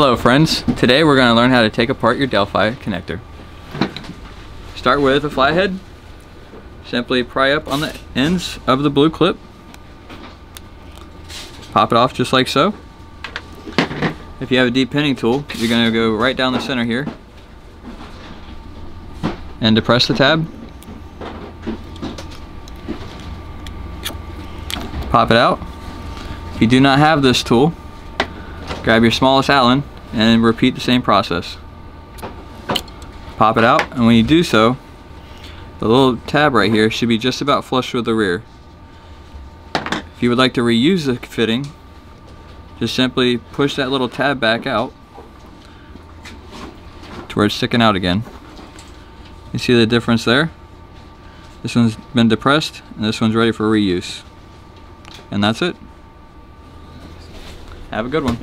Hello friends, today we're going to learn how to take apart your Delphi connector. Start with a flathead. Simply pry up on the ends of the blue clip. Pop it off just like so. If you have a depinning tool, you're going to go right down the center here and depress the tab. Pop it out. If you do not have this tool, grab your smallest Allen and repeat the same process. Pop it out and when you do so, the little tab right here should be just about flush with the rear. If you would like to reuse the fitting, just simply push that little tab back out to where it's sticking out again. You see the difference there? This one's been depressed and this one's ready for reuse. And that's it. Have a good one.